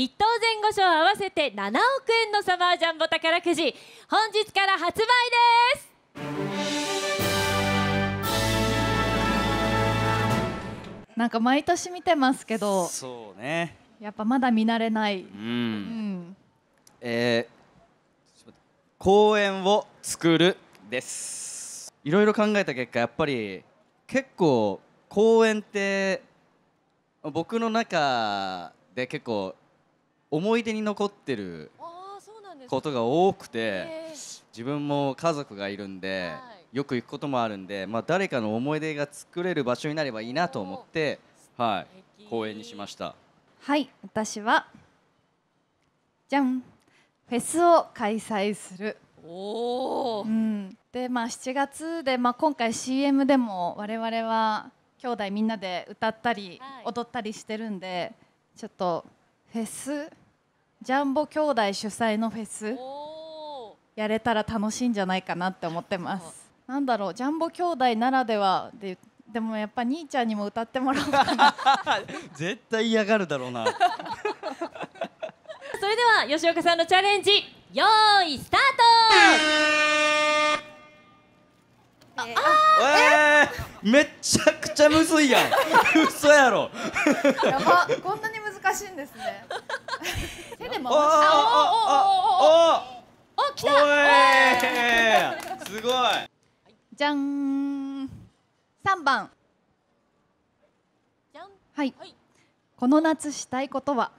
一等前後賞合わせて7億円のサマージャンボ宝くじ。本日から発売です。なんか毎年見てますけどそうね。やっぱまだ見慣れない、ううん。ん、えー公園を作るです。いろいろ考えた結果やっぱり結構公園って僕の中で結構思い出に残ってることが多くてえ自分も家族がいるんで、はよく行くこともあるんで、まあ、誰かの思い出が作れる場所になればいいなと思って、はい、公園にしました。はい私はじゃんフェスを開催する、おおうん、でまあ7月で、まあ、今回 CM でも我々は兄弟みんなで歌ったり、はい。踊ったりしてるんでちょっとフェス？ジャンボ兄弟主催のフェス？おやれたら楽しいんじゃないかなって思ってます。なんだろうジャンボ兄弟ならではででもやっぱ兄ちゃんにも歌ってもらおうかな。絶対嫌がるだろうな。それでは吉岡さんのチャレンジよーいスターえー、めっちゃくちゃむずいやん。嘘やろ。やば。こんなに難しいんですね。手で回しおーおーおーおートお来おた。すごいじゃん3番じゃんはい、はいこの夏したいことは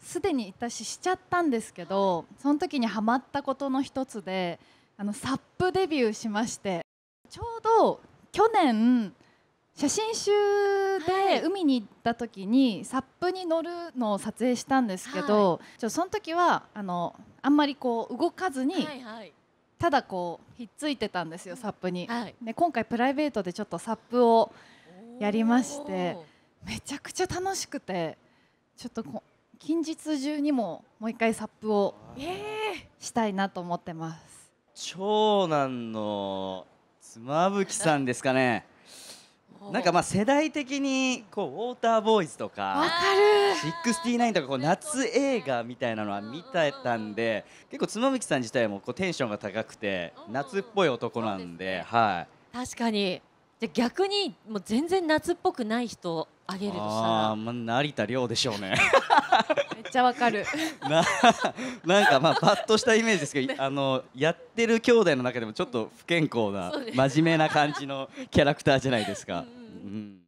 すでに私しちゃったんですけどその時にハマったことの一つであのサップデビューしましてちょうど去年写真集はい。で海に行った時にサップに乗るのを撮影したんですけど、ちょその時はあのあんまりこう動かずに、ただこうひっついてたんですよサップに。はい。で今回プライベートでちょっとサップをやりましてめちゃくちゃ楽しくてちょっとこ近日中にももう一回サップをえしたいなと思ってます。長男の妻夫木さんですかね。ーなんかまあ世代的にこうウォーターボーイズとわかかる69とかこう夏映画みたいなのは見てたんで結構妻夫木さん自体もこうテンションが高くてうん夏っぽい男なんでね。はい。確かに。じゃあ逆にもう全然夏っぽくない人あげるとしたああらまあ成田凌でしょうね。めっちゃわかる。ななんかまあパッとしたイメージですけど、あのやってる兄弟の中でもちょっと不健康な真面目な感じのキャラクターじゃないですか。うんうんうん